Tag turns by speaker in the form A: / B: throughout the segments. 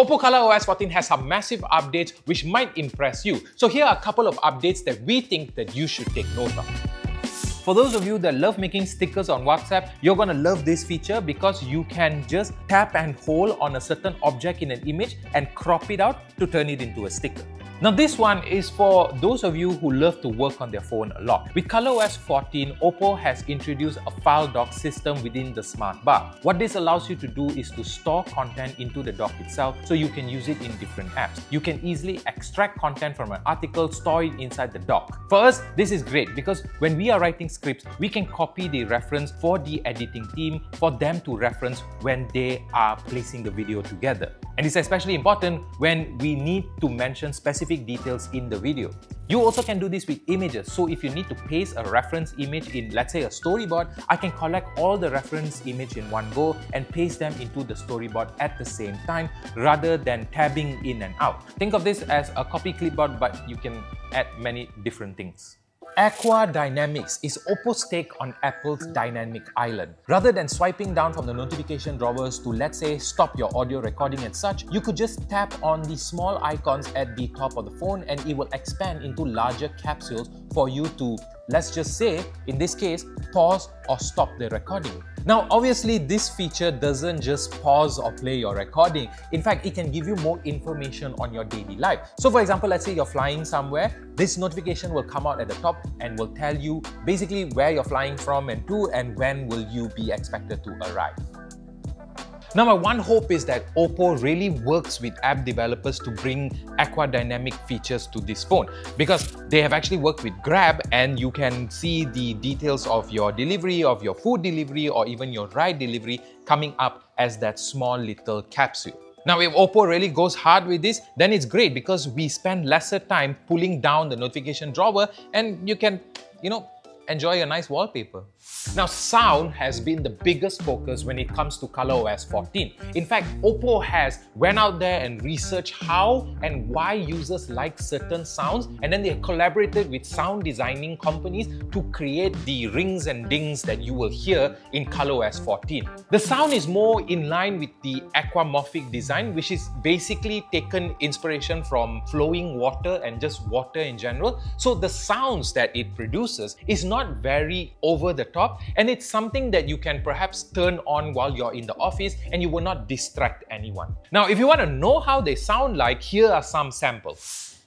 A: Oppo ColorOS 14 has some massive updates which might impress you. So here are a couple of updates that we think that you should take note of. For those of you that love making stickers on WhatsApp, you're gonna love this feature because you can just tap and hold on a certain object in an image and crop it out to turn it into a sticker. Now this one is for those of you who love to work on their phone a lot. With ColorOS 14, Oppo has introduced a file dock system within the smart bar. What this allows you to do is to store content into the dock itself so you can use it in different apps. You can easily extract content from an article, store it inside the dock. For us, this is great because when we are writing scripts, we can copy the reference for the editing team for them to reference when they are placing the video together. And it's especially important when we need to mention specific details in the video. You also can do this with images. So if you need to paste a reference image in, let's say, a storyboard, I can collect all the reference image in one go and paste them into the storyboard at the same time rather than tabbing in and out. Think of this as a copy clipboard, but you can add many different things. Aqua Dynamics is Oppo's take on Apple's Dynamic Island. Rather than swiping down from the notification drawers to let's say stop your audio recording and such, you could just tap on the small icons at the top of the phone and it will expand into larger capsules for you to, let's just say, in this case, pause or stop the recording. Now, obviously, this feature doesn't just pause or play your recording. In fact, it can give you more information on your daily life. So for example, let's say you're flying somewhere, this notification will come out at the top and will tell you basically where you're flying from and to and when will you be expected to arrive. Now, my one hope is that Oppo really works with app developers to bring Aqua Dynamic features to this phone because they have actually worked with Grab and you can see the details of your delivery, of your food delivery, or even your ride delivery coming up as that small little capsule. Now, if Oppo really goes hard with this, then it's great because we spend lesser time pulling down the notification drawer and you can, you know, enjoy a nice wallpaper. Now, sound has been the biggest focus when it comes to ColorOS 14. In fact, Oppo has went out there and researched how and why users like certain sounds and then they collaborated with sound designing companies to create the rings and dings that you will hear in ColorOS 14. The sound is more in line with the aquamorphic design which is basically taken inspiration from flowing water and just water in general. So the sounds that it produces is not not very over the top and it's something that you can perhaps turn on while you're in the office and you will not distract anyone. Now, if you want to know how they sound like, here are some samples.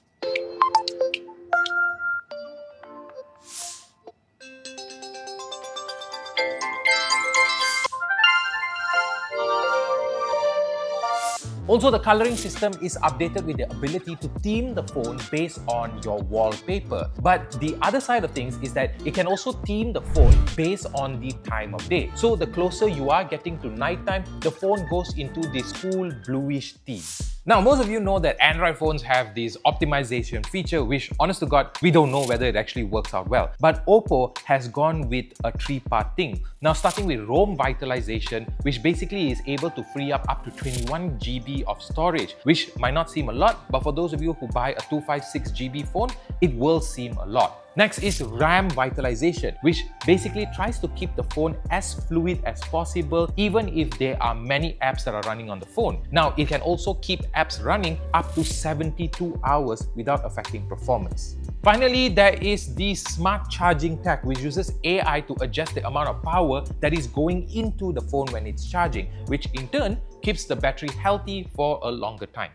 A: Also, the coloring system is updated with the ability to theme the phone based on your wallpaper. But the other side of things is that it can also theme the phone based on the time of day. So the closer you are getting to nighttime, the phone goes into this cool bluish theme. Now, most of you know that Android phones have this optimization feature, which honest to God, we don't know whether it actually works out well. But Oppo has gone with a three-part thing. Now, starting with ROM vitalization, which basically is able to free up up to 21 GB of storage, which might not seem a lot, but for those of you who buy a 256 GB phone, it will seem a lot. Next is RAM vitalization, which basically tries to keep the phone as fluid as possible even if there are many apps that are running on the phone. Now, it can also keep apps running up to 72 hours without affecting performance. Finally, there is the smart charging tech which uses AI to adjust the amount of power that is going into the phone when it's charging, which in turn keeps the battery healthy for a longer time.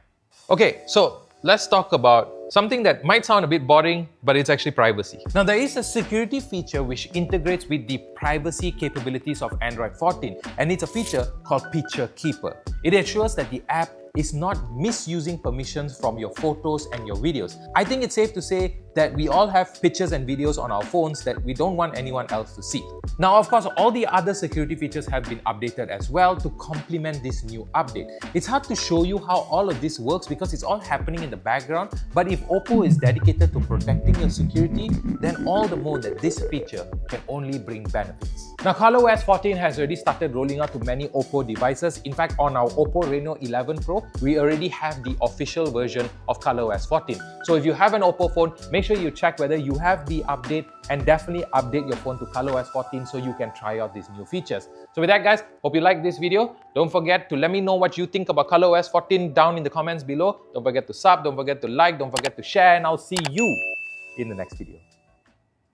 A: Okay, so let's talk about something that might sound a bit boring, but it's actually privacy. Now, there is a security feature which integrates with the privacy capabilities of Android 14, and it's a feature called Picture Keeper. It ensures that the app is not misusing permissions from your photos and your videos. I think it's safe to say that we all have pictures and videos on our phones that we don't want anyone else to see. Now, of course, all the other security features have been updated as well to complement this new update. It's hard to show you how all of this works because it's all happening in the background, but if Oppo is dedicated to protecting your security, then all the more that this feature can only bring benefits. Now, ColorOS 14 has already started rolling out to many Oppo devices. In fact, on our Oppo Reno 11 Pro, we already have the official version of ColorOS 14. So if you have an Oppo phone, make sure you check whether you have the update and definitely update your phone to ColorOS 14 so you can try out these new features. So with that guys, hope you like this video. Don't forget to let me know what you think about ColorOS 14 down in the comments below. Don't forget to sub, don't forget to like, don't forget to share and I'll see you in the next video.